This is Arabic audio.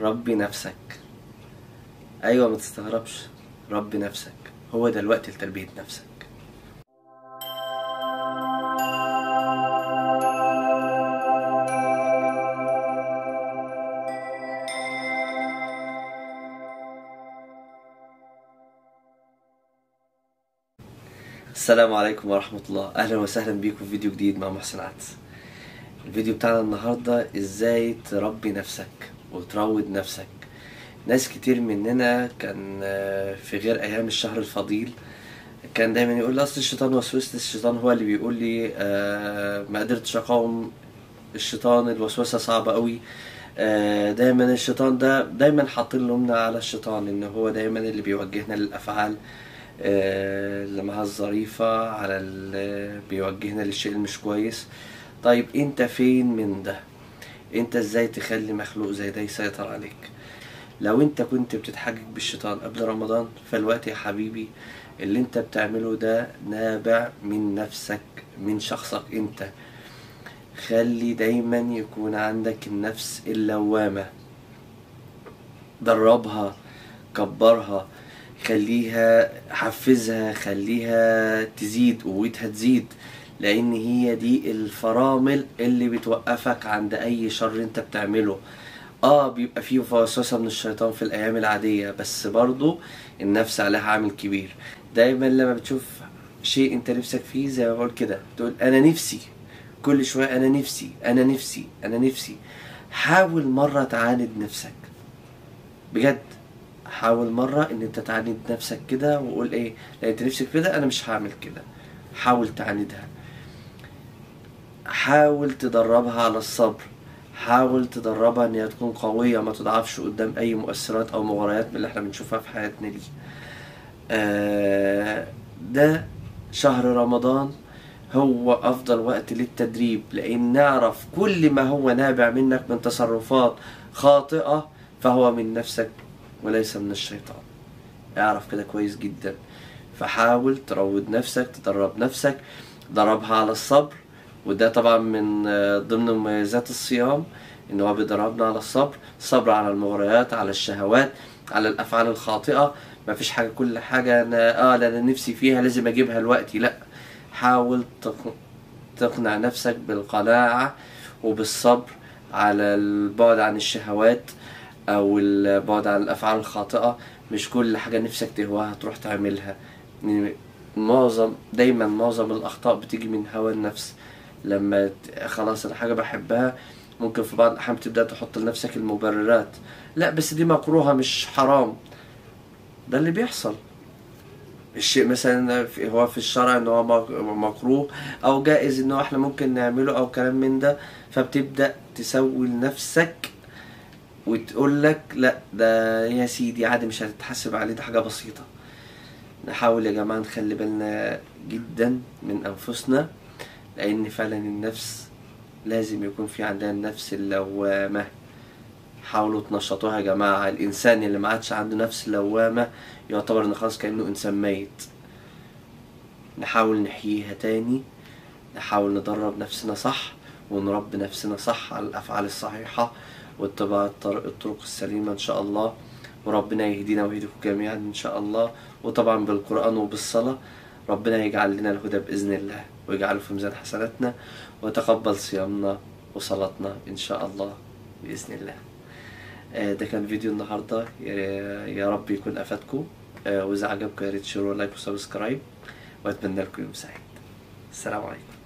ربي نفسك. أيوه ما تستغربش. ربي نفسك. هو ده الوقت لتربية نفسك. السلام عليكم ورحمة الله. أهلا وسهلا بيكم في فيديو جديد مع محسن عدس. الفيديو بتاعنا النهاردة إزاي تربي نفسك. وتروض نفسك. ناس كتير مننا كان آه، في غير أيام الشهر الفضيل كان دايما يقول لي أصل الشيطان وسوسة الشيطان هو اللي بيقول لي آه، ما قدرتش أقاوم الشيطان الوسوسة صعبة قوي آه، دايما الشيطان ده دايما حاطين لومنا على الشيطان إن هو دايما اللي بيوجهنا للأفعال آه، اللي معاها الظريفة على اللي بيوجهنا للشيء المش كويس. طيب أنت فين من ده؟ انت إزاي تخلي مخلوق زي ده يسيطر عليك؟ لو انت كنت بتتحجج بالشيطان قبل رمضان فالوقت يا حبيبي اللي انت بتعمله ده نابع من نفسك من شخصك انت. خلي دايما يكون عندك النفس اللوامة. دربها كبرها خليها حفزها خليها تزيد قوتها تزيد. لأن هي دي الفرامل اللي بتوقفك عند أي شر أنت بتعمله. آه بيبقى فيه وسوسة من الشيطان في الأيام العادية بس برضو النفس عليها عامل كبير. دايما لما بتشوف شيء أنت نفسك فيه زي ما بقول كده تقول أنا نفسي كل شوية أنا نفسي أنا نفسي أنا نفسي. حاول مرة تعاند نفسك. بجد حاول مرة إن أنت تعاند نفسك كده وقول إيه أنت نفسك كده أنا مش هعمل كده. حاول تعاندها. حاول تدربها على الصبر. حاول تدربها إن هي تكون قوية ما تضعفش قدام أي مؤثرات أو مغريات من اللي إحنا بنشوفها في حياتنا دي. آه ده شهر رمضان هو أفضل وقت للتدريب لأن نعرف كل ما هو نابع منك من تصرفات خاطئة فهو من نفسك وليس من الشيطان. اعرف كده كويس جدا. فحاول تروض نفسك تدرب نفسك دربها على الصبر. وده طبعا من آه، ضمن مميزات الصيام إن هو بيدربنا على الصبر الصبر على المغريات على الشهوات على الأفعال الخاطئة. ما فيش حاجة كل حاجة أنا آه أنا نفسي فيها لازم أجيبها دلوقتي لأ. حاول تق- تقنع نفسك بالقناعة وبالصبر على البعد عن الشهوات أو البعد عن الأفعال الخاطئة. مش كل حاجة نفسك تهواها تروح تعملها. معظم دايما معظم الأخطاء بتيجي من هوى النفس. لما خلاص أنا حاجة بحبها ممكن في بعض الأحيان تبدا تحط لنفسك المبررات. لا بس دي مكروهة مش حرام. ده اللي بيحصل. الشيء مثلا هو في الشرع إن هو مك- مكروه أو جائز إن هو إحنا ممكن نعمله أو كلام من ده فبتبدأ تسوي لنفسك وتقول لك لا ده يا سيدي عادي مش هتتحاسب عليه ده حاجة بسيطة. نحاول يا جماعة نخلي بالنا جدا من أنفسنا. لأن فعلا النفس لازم يكون في عندنا النفس اللوامة. حاولوا تنشطوها يا جماعة. الإنسان اللي ما عادش عنده نفس لوامه يعتبر إن خلاص كأنه إنسان ميت. نحاول نحييها تاني. نحاول ندرب نفسنا صح ونربي نفسنا صح على الأفعال الصحيحة واتباع الطرق, السليمة إن شاء الله. وربنا يهدينا ويهديكم جميعا إن شاء الله. وطبعا بالقرآن وبالصلاة ربنا يجعل لنا الهدى بإذن الله. ويجعله في ميزان حسناتنا ويتقبل صيامنا وصلاتنا إن شاء الله بإذن الله. آه، ده كان فيديو النهارده. يا رب يكون أفادكم. آه، وإذا عجبكم يا ريت تشيروا like و subscribe وأتمنى لكم يوم سعيد. السلام عليكم.